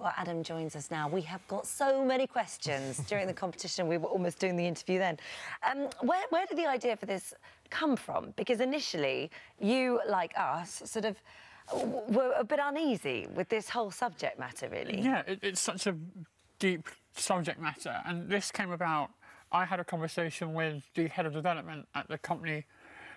Well, Adam joins us now. We have got so many questions during the competition. We were almost doing the interview then. Um, where, where did the idea for this come from? Because initially, you, like us, sort of were a bit uneasy with this whole subject matter, really. Yeah, it, it's such a deep subject matter. And this came about, I had a conversation with the head of development at the company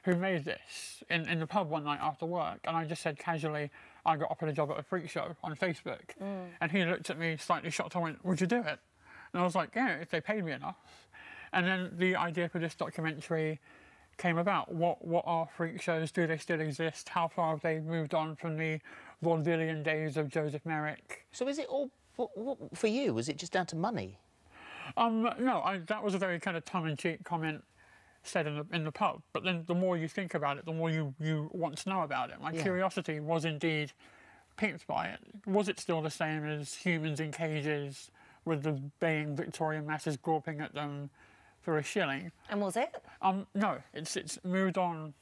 who made this in, in the pub one night after work. And I just said casually, I got offered a job at a freak show on Facebook. Mm. And he looked at me slightly shocked. I went, Would you do it? And I was like, Yeah, if they paid me enough. And then the idea for this documentary came about. What what are freak shows? Do they still exist? How far have they moved on from the vaudevillian days of Joseph Merrick? So is it all for, for you? Was it just down to money? Um, no, I, that was a very kind of tongue-in-cheek comment said in the, in the pub. But then the more you think about it, the more you, you want to know about it. My yeah. curiosity was indeed piqued by it. Was it still the same as humans in cages with the baying Victorian masses gawping at them for a shilling? And was it? Um, no, it's it's moved on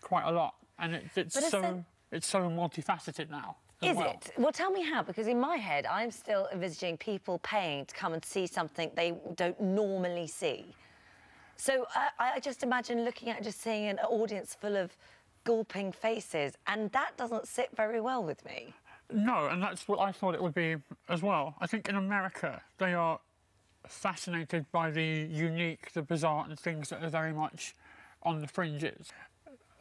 quite a lot, and it, it's so it's so multifaceted now. Is well. it? Well, tell me how, because in my head, I'm still envisaging people paying to come and see something they don't normally see. So I just imagine looking at just seeing an audience full of gulping faces, and that doesn't sit very well with me. No, and that's what I thought it would be as well. I think in America, they are fascinated by the unique, the bizarre, and things that are very much on the fringes.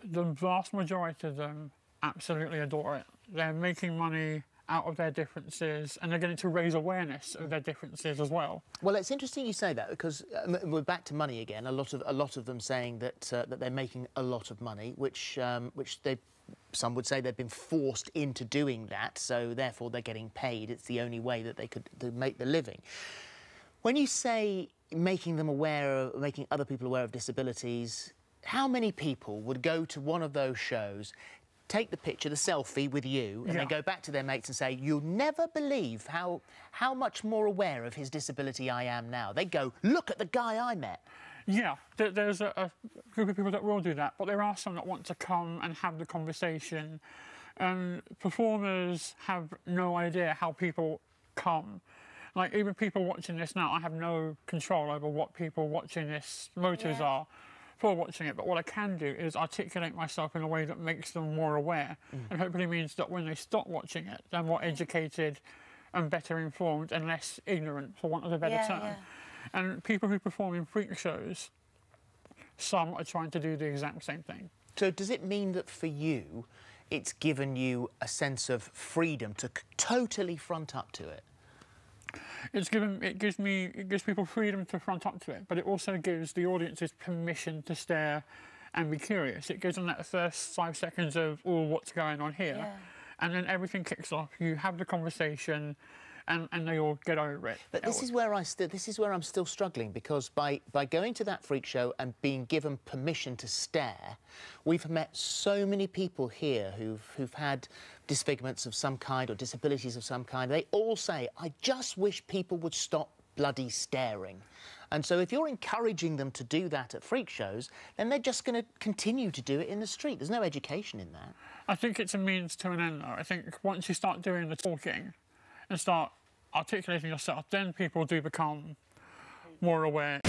The vast majority of them absolutely adore it. They're making money out of their differences and they're getting to raise awareness of their differences as well. Well, it's interesting you say that because uh, we're back to money again. A lot of a lot of them saying that uh, that they're making a lot of money, which um, which they some would say they've been forced into doing that, so therefore they're getting paid. It's the only way that they could make the living. When you say making them aware of making other people aware of disabilities, how many people would go to one of those shows, take the picture, the selfie with you, and yeah. then go back to their mates and say, "You'll never believe how how much more aware of his disability I am now." They go, "Look at the guy I met." Yeah, there's a, a group of people that will do that, but there are some that want to come and have the conversation. And performers have no idea how people come. Like even people watching this now, I have no control over what people watching this motives yeah. are for watching it, but what I can do is articulate myself in a way that makes them more aware mm. and hopefully means that when they stop watching it, they're more educated and better informed and less ignorant, for want of a better yeah, term. Yeah. And people who perform in freak shows, some are trying to do the exact same thing. So does it mean that for you, it's given you a sense of freedom to totally front up to it? It's given it gives me it gives people freedom to front up to it, but it also gives the audiences permission to stare and be curious. It gives them that first five seconds of oh, what's going on here, yeah. and then everything kicks off. You have the conversation, and, and they all get over it. But this is where I still this is where I'm still struggling because by by going to that freak show and being given permission to stare, we've met so many people here who've who've had disfigurements of some kind or disabilities of some kind. They all say, "I just wish people would stop bloody staring." And so if you're encouraging them to do that at freak shows, then they're just going to continue to do it in the street. There's no education in that. I think it's a means to an end, though. I think once you start doing the talking, and start articulating yourself, then people do become more aware.